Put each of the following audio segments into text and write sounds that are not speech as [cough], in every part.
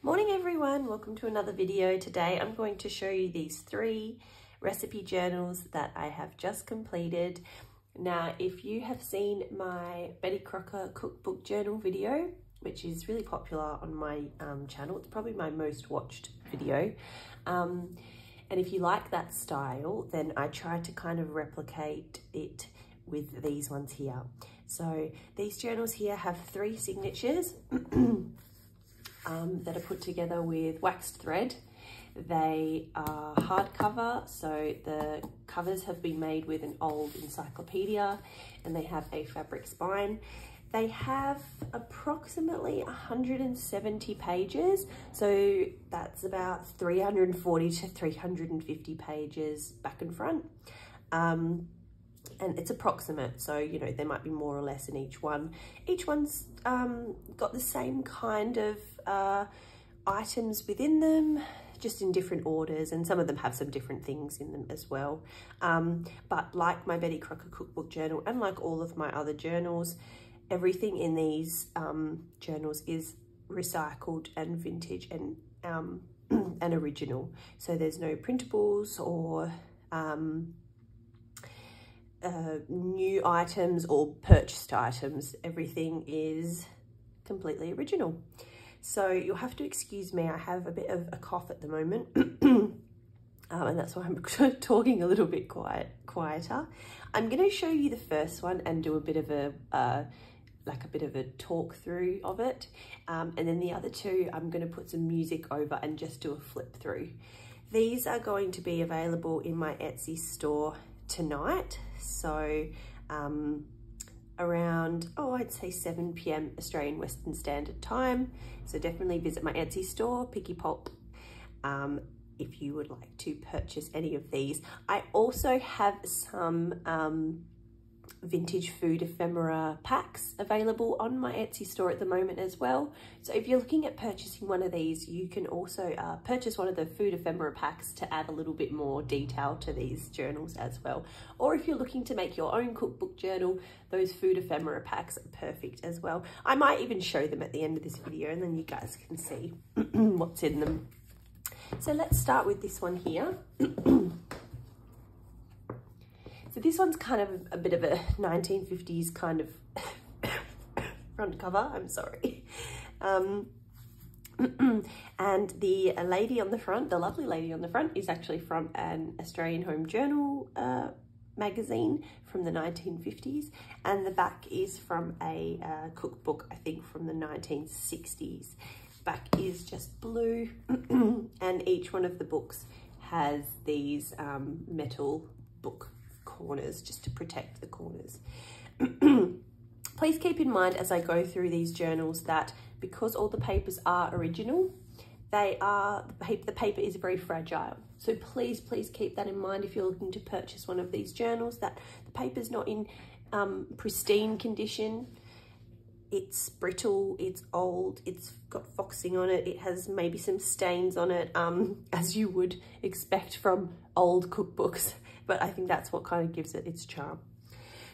Morning everyone, welcome to another video. Today I'm going to show you these three recipe journals that I have just completed. Now if you have seen my Betty Crocker cookbook journal video, which is really popular on my um, channel, it's probably my most watched video. Um, and if you like that style, then I try to kind of replicate it with these ones here. So these journals here have three signatures [clears throat] um, that are put together with waxed thread. They are hardcover, so the covers have been made with an old encyclopedia and they have a fabric spine. They have approximately 170 pages, so that's about 340 to 350 pages back and front. Um, and it's approximate so you know there might be more or less in each one each one's um, got the same kind of items within them just in different orders and some of them have some different things in them as well um, but like my Betty Crocker cookbook journal and like all of my other journals everything in these um, journals is recycled and vintage and um, [clears throat] and original so there's no printables or um, uh, new items or purchased items. Everything is completely original. So you'll have to excuse me, I have a bit of a cough at the moment. [clears throat] um, and that's why I'm [laughs] talking a little bit quiet, quieter. I'm going to show you the first one and do a bit of a, uh, like a bit of a talk through of it. Um, and then the other two, I'm going to put some music over and just do a flip through. These are going to be available in my Etsy store tonight. So um, around, oh, I'd say 7 p.m. Australian Western Standard Time. So definitely visit my Etsy store, PickyPulp, um, if you would like to purchase any of these. I also have some um, vintage food ephemera packs available on my Etsy store at the moment as well. So if you're looking at purchasing one of these, you can also uh, purchase one of the food ephemera packs to add a little bit more detail to these journals as well. Or if you're looking to make your own cookbook journal, those food ephemera packs are perfect as well. I might even show them at the end of this video and then you guys can see [clears throat] what's in them. So let's start with this one here. [clears throat] This one's kind of a bit of a 1950s kind of [coughs] front cover, I'm sorry. Um, and the lady on the front, the lovely lady on the front is actually from an Australian Home Journal uh, magazine from the 1950s and the back is from a uh, cookbook, I think from the 1960s. Back is just blue [clears throat] and each one of the books has these um, metal book corners just to protect the corners. [clears throat] Please keep in mind as I go through these journals that because all the papers are original, they are, the paper, the paper is very fragile. So please, please keep that in mind if you're looking to purchase one of these journals, that the paper's not in um, pristine condition. It's brittle, it's old, it's got foxing on it, it has maybe some stains on it, um, [laughs] as you would expect from old cookbooks but I think that's what kind of gives it its charm.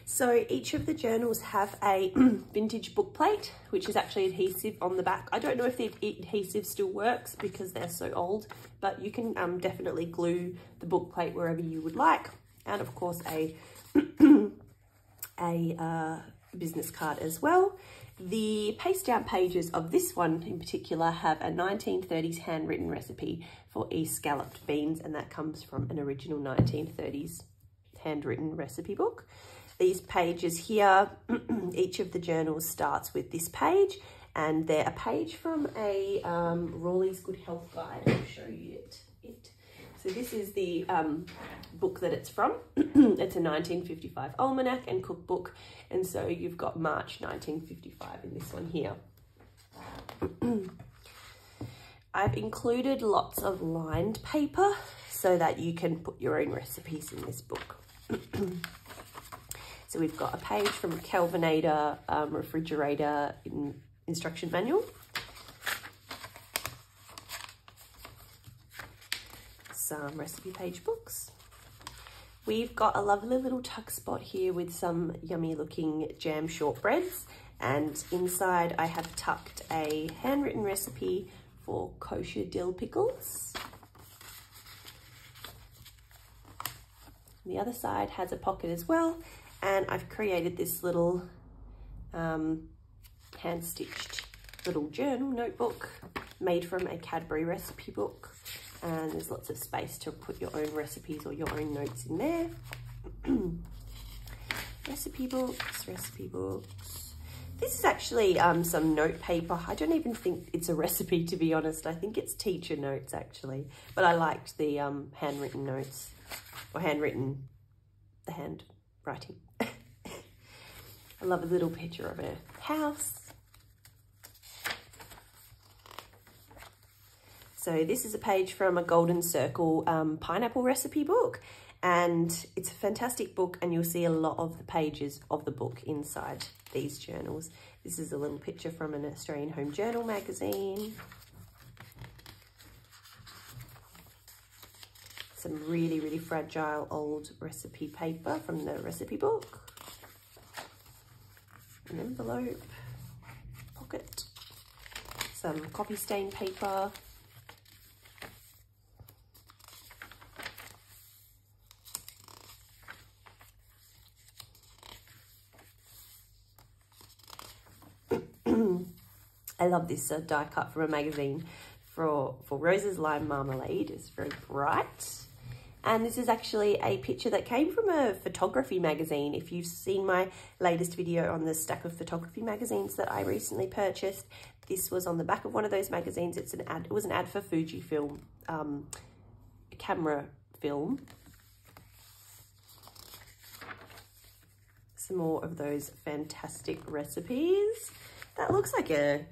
So each of the journals have a [clears throat] vintage book plate, which is actually adhesive on the back. I don't know if the adhesive still works because they're so old, but you can um, definitely glue the book plate wherever you would like. And of course a, [clears throat] a uh, business card as well. The paste down pages of this one in particular have a 1930s handwritten recipe for e-scalloped beans and that comes from an original 1930s handwritten recipe book. These pages here, [clears throat] each of the journals starts with this page and they're a page from a um, Rawleigh's Good Health Guide. I'll show you it. it. So this is the um, book that it's from. [clears throat] it's a 1955 almanac and cookbook. And so you've got March 1955 in this one here. [clears throat] I've included lots of lined paper so that you can put your own recipes in this book. [clears throat] so we've got a page from a Kelvinator um, refrigerator in instruction manual. Some recipe page books. We've got a lovely little tuck spot here with some yummy looking jam shortbreads and inside I have tucked a handwritten recipe for kosher dill pickles. the other side has a pocket as well and I've created this little um, hand-stitched little journal notebook made from a Cadbury recipe book and there's lots of space to put your own recipes or your own notes in there. [clears throat] recipe books, recipe books. This is actually um, some note paper. I don't even think it's a recipe to be honest. I think it's teacher notes actually, but I liked the um, handwritten notes or handwritten, the handwriting. [laughs] I love a little picture of a house. So this is a page from a Golden Circle um, pineapple recipe book and it's a fantastic book and you'll see a lot of the pages of the book inside these journals. This is a little picture from an Australian Home Journal magazine. Some really, really fragile old recipe paper from the recipe book. An envelope, pocket, some coffee stain paper, I love this uh, die cut from a magazine for, for Rose's Lime Marmalade. It's very bright. And this is actually a picture that came from a photography magazine. If you've seen my latest video on the stack of photography magazines that I recently purchased, this was on the back of one of those magazines. It's an ad. It was an ad for Fujifilm um, camera film. Some more of those fantastic recipes. That looks like a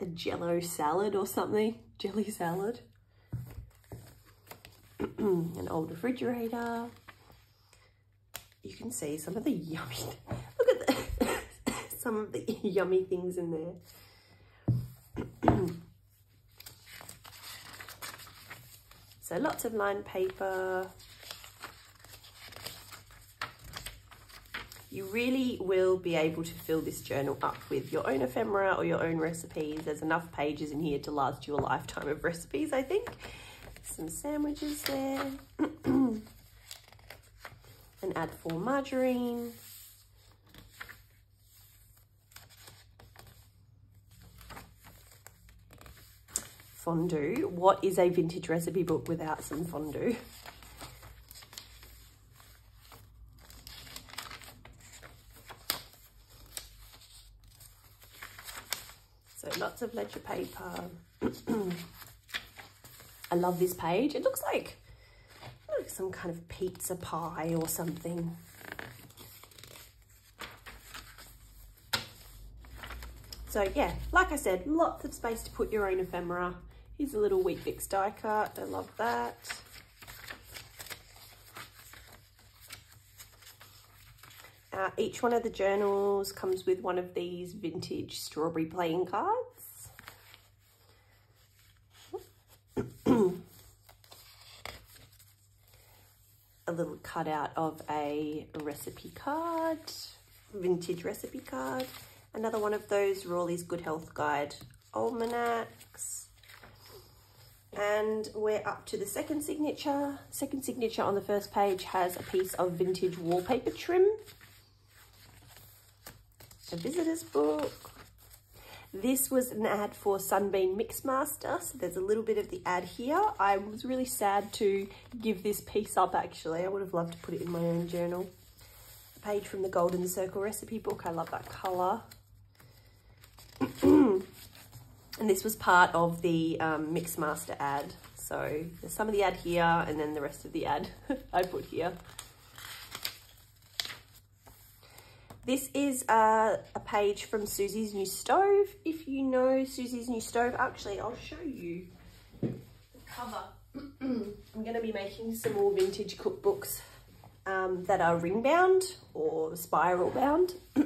a jello salad or something, jelly salad. [clears throat] An old refrigerator. You can see some of the yummy, [laughs] look at the, [laughs] some of the [laughs] yummy things in there. [clears throat] so lots of lined paper, you really will be able to fill this journal up with your own ephemera or your own recipes. There's enough pages in here to last you a lifetime of recipes, I think. Some sandwiches there. [clears throat] and ad for margarine. Fondue. What is a vintage recipe book without some fondue? Lots of ledger paper. [clears throat] I love this page. It looks like, like some kind of pizza pie or something. So yeah, like I said, lots of space to put your own ephemera. Here's a little Weet-Bix die cut. I love that. Uh, each one of the journals comes with one of these vintage strawberry playing cards. A little cutout of a recipe card, vintage recipe card. Another one of those Rawleigh's Good Health Guide almanacs. And we're up to the second signature. Second signature on the first page has a piece of vintage wallpaper trim a visitor's book. This was an ad for Sunbeam Mixmaster, so there's a little bit of the ad here. I was really sad to give this piece up actually. I would have loved to put it in my own journal. A page from the Golden Circle recipe book. I love that colour. [clears throat] and this was part of the um, Mixmaster ad. So there's some of the ad here and then the rest of the ad [laughs] I put here. This is a, a page from Susie's New Stove. If you know Susie's New Stove, actually, I'll show you the cover. [clears throat] I'm going to be making some more vintage cookbooks um, that are ring bound or spiral bound [clears throat]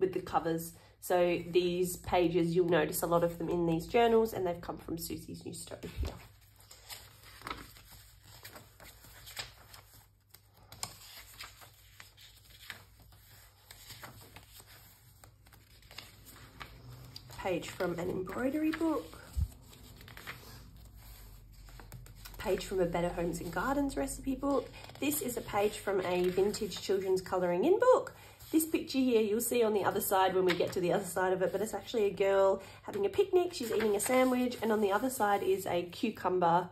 with the covers. So these pages, you'll notice a lot of them in these journals and they've come from Susie's New Stove here. Page from an embroidery book. page from a Better Homes and Gardens recipe book. This is a page from a vintage children's colouring in book. This picture here you'll see on the other side when we get to the other side of it, but it's actually a girl having a picnic. She's eating a sandwich and on the other side is a cucumber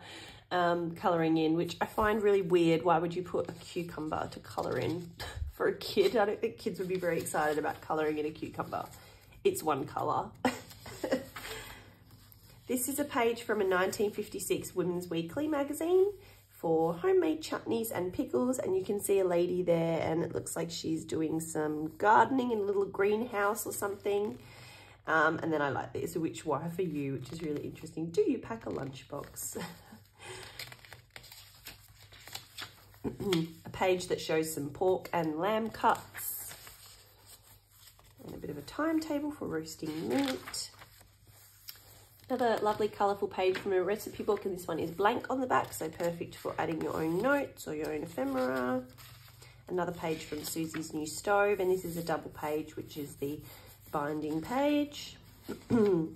um, colouring in, which I find really weird. Why would you put a cucumber to colour in [laughs] for a kid? I don't think kids would be very excited about colouring in a cucumber. It's one colour. [laughs] this is a page from a 1956 Women's Weekly magazine for homemade chutneys and pickles and you can see a lady there and it looks like she's doing some gardening in a little greenhouse or something. Um, and then I like this, which wife are you, which is really interesting. Do you pack a lunchbox? [laughs] a page that shows some pork and lamb cuts and a bit of a timetable for roasting meat. Another lovely colourful page from a recipe book and this one is blank on the back so perfect for adding your own notes or your own ephemera. Another page from Susie's New Stove and this is a double page which is the binding page. [clears throat] the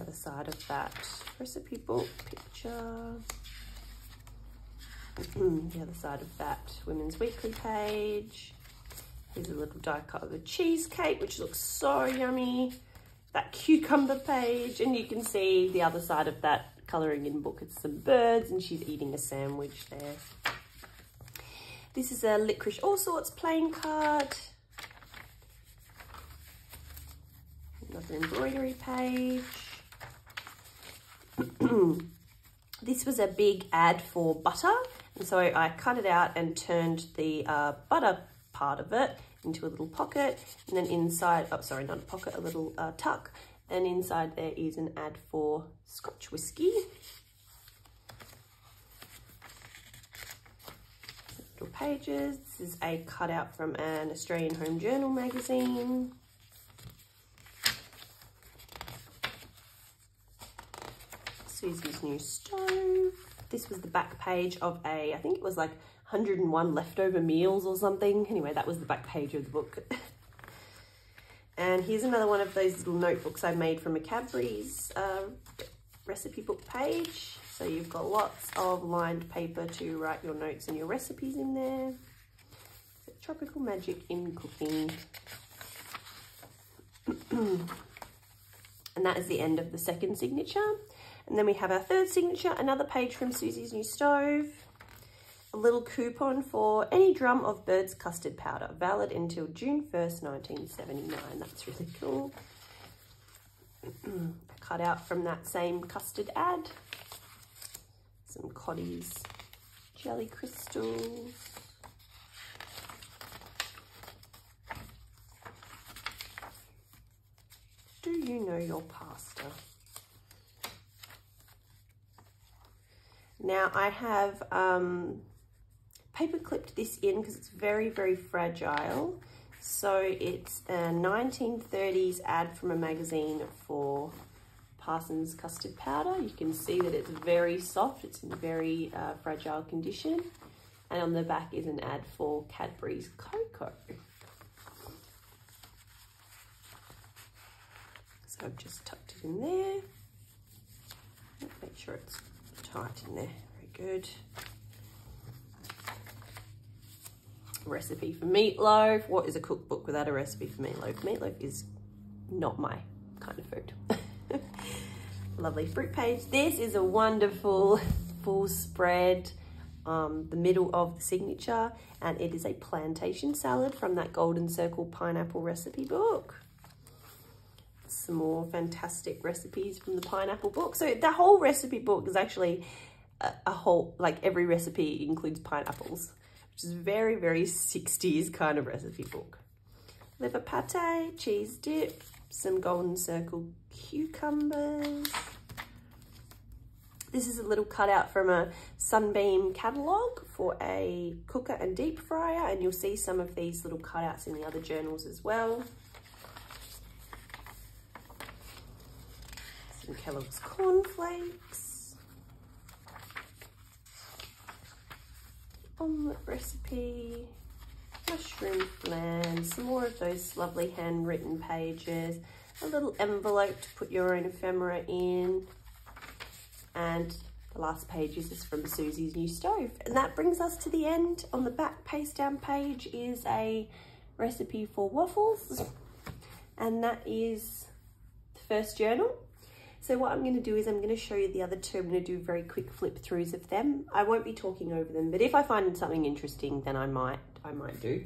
other side of that recipe book picture. [clears throat] the other side of that Women's Weekly page. Here's a little die cut of a cheesecake, which looks so yummy. That cucumber page, and you can see the other side of that colouring in book. It's some birds, and she's eating a sandwich there. This is a Licorice All Sorts playing card. Another embroidery page. [clears throat] this was a big ad for butter and so I cut it out and turned the uh, butter part of it into a little pocket and then inside, oh sorry, not a pocket, a little uh, tuck and inside there is an ad for Scotch whiskey. Little pages. This is a cutout from an Australian Home Journal magazine. Susie's new stove. This was the back page of a, I think it was like 101 leftover meals or something. Anyway, that was the back page of the book. [laughs] and here's another one of those little notebooks I made from a Cadbury's uh, recipe book page. So you've got lots of lined paper to write your notes and your recipes in there. Tropical Magic in Cooking. [clears throat] and that is the end of the second signature. And then we have our third signature, another page from Susie's New Stove. A little coupon for any drum of Bird's custard powder, valid until June 1st, 1979. That's really cool. [clears throat] Cut out from that same custard ad. Some Cottee's jelly crystals. Do you know your pasta? Now I have um, paper clipped this in because it's very, very fragile. So it's a 1930s ad from a magazine for Parsons custard powder. You can see that it's very soft. It's in very uh, fragile condition. And on the back is an ad for Cadbury's Cocoa. So I've just tucked it in there. Make sure it's tight in there. Very good. Recipe for meatloaf. What is a cookbook without a recipe for meatloaf? Meatloaf is not my kind of food. [laughs] Lovely fruit page. This is a wonderful full spread um, the middle of the signature and it is a plantation salad from that golden circle pineapple recipe book some more fantastic recipes from the pineapple book. So the whole recipe book is actually a, a whole, like every recipe includes pineapples, which is very, very 60s kind of recipe book. Liver pate, cheese dip, some golden circle cucumbers. This is a little cutout from a Sunbeam catalogue for a cooker and deep fryer, and you'll see some of these little cutouts in the other journals as well. some Kellogg's cornflakes, omelette recipe, mushroom flan, some more of those lovely handwritten pages, a little envelope to put your own ephemera in. And the last page is from Susie's new stove. And that brings us to the end. On the back paste down page is a recipe for waffles. And that is the first journal. So what I'm going to do is I'm going to show you the other two. I'm going to do very quick flip throughs of them. I won't be talking over them, but if I find something interesting, then I might, I might do.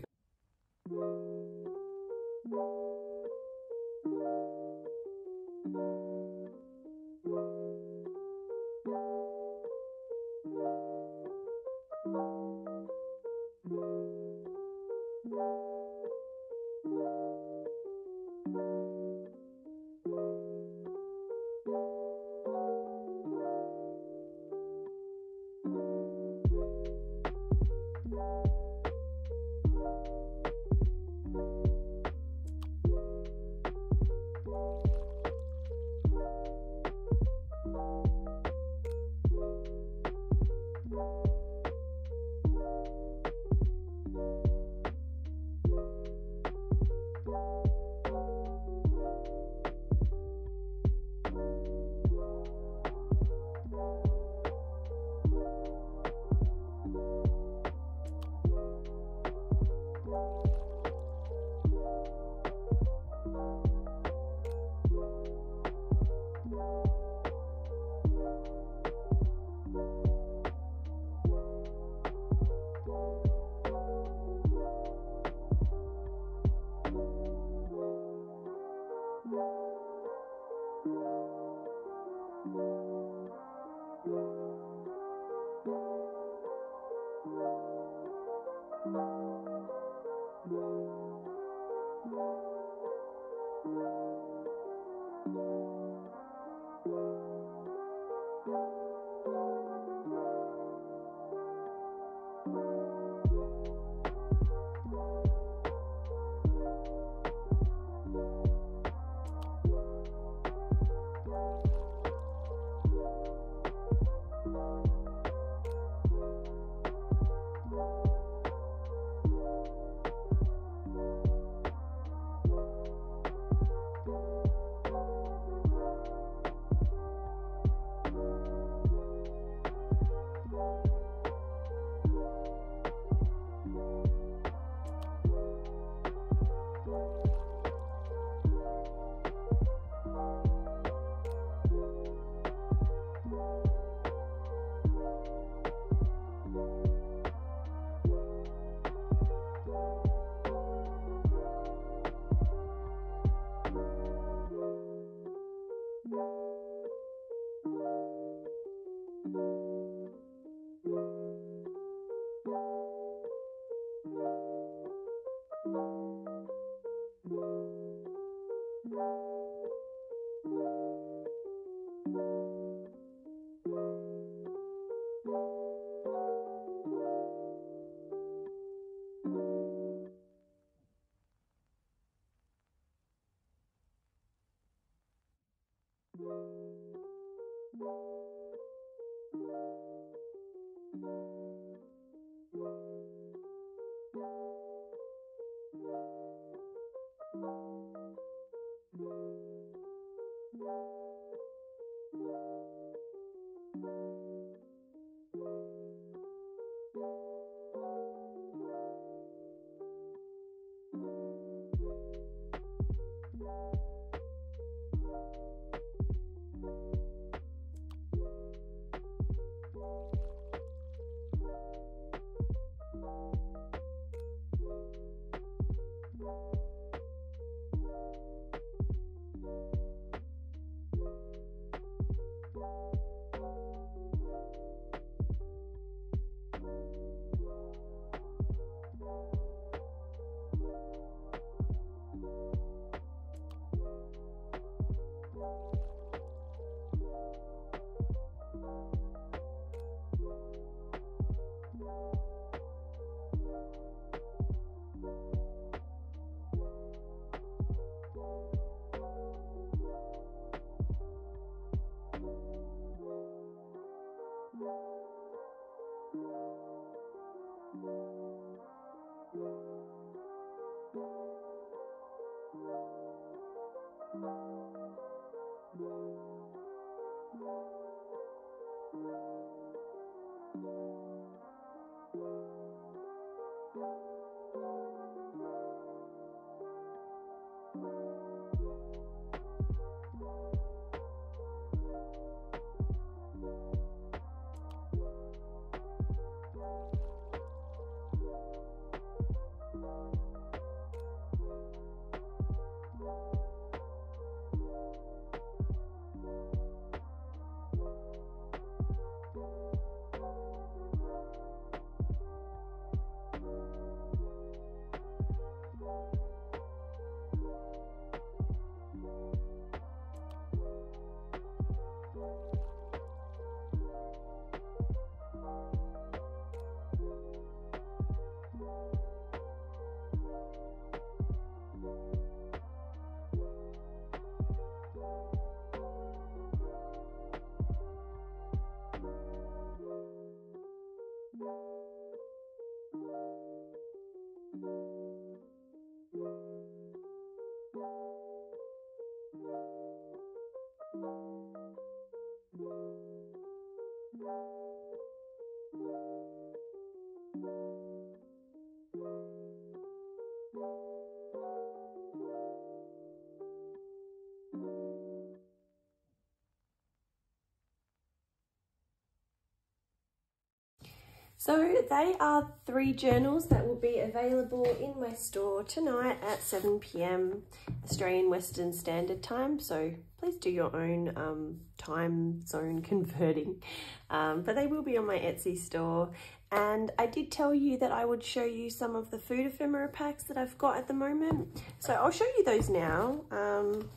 So they are three journals that will be available in my store tonight at 7 p.m. Australian Western Standard Time. So please do your own um, time zone converting. Um, but they will be on my Etsy store. And I did tell you that I would show you some of the food ephemera packs that I've got at the moment. So I'll show you those now. Um,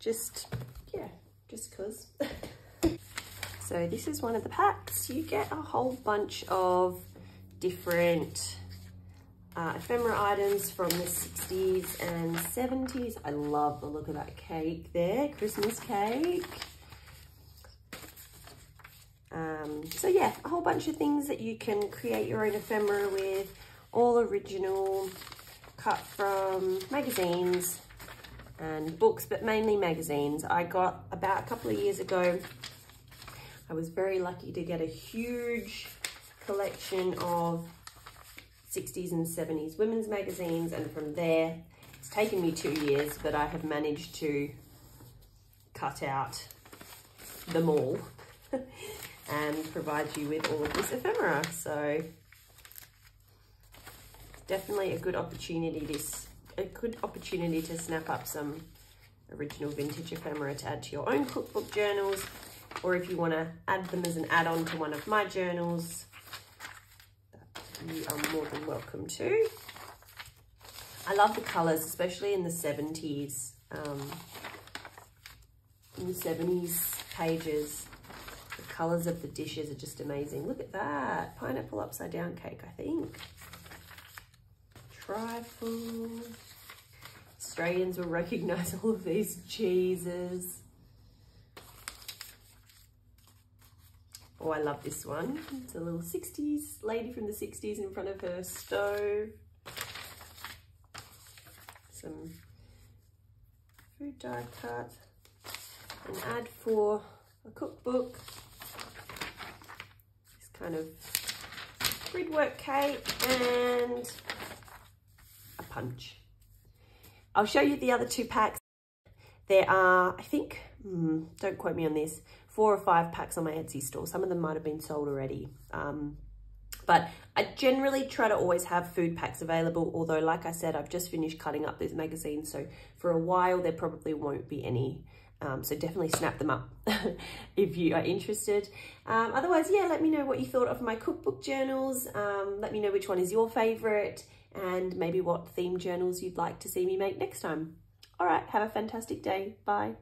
just, yeah, just because. [laughs] So this is one of the packs. You get a whole bunch of different uh, ephemera items from the 60s and 70s. I love the look of that cake there, Christmas cake. Um, so yeah, a whole bunch of things that you can create your own ephemera with, all original, cut from magazines and books, but mainly magazines. I got about a couple of years ago I was very lucky to get a huge collection of 60s and 70s women's magazines and from there it's taken me two years but I have managed to cut out them all [laughs] and provide you with all of this ephemera. So definitely a good opportunity this a good opportunity to snap up some original vintage ephemera to add to your own cookbook journals or if you want to add them as an add-on to one of my journals, you are more than welcome to. I love the colours, especially in the 70s. Um, in the 70s pages, the colours of the dishes are just amazing. Look at that. Pineapple upside down cake, I think. Trifle. Australians will recognise [laughs] all of these cheeses. Oh, I love this one. It's a little 60s lady from the 60s in front of her stove. Some food die cut. An ad for a cookbook. This kind of gridwork cake and a punch. I'll show you the other two packs. There are, I think, hmm, don't quote me on this, four or five packs on my Etsy store. Some of them might have been sold already. Um, but I generally try to always have food packs available, although like I said, I've just finished cutting up these magazines, so for a while there probably won't be any. Um, so definitely snap them up [laughs] if you are interested. Um, otherwise, yeah, let me know what you thought of my cookbook journals. Um, let me know which one is your favorite and maybe what theme journals you'd like to see me make next time. All right, have a fantastic day. Bye.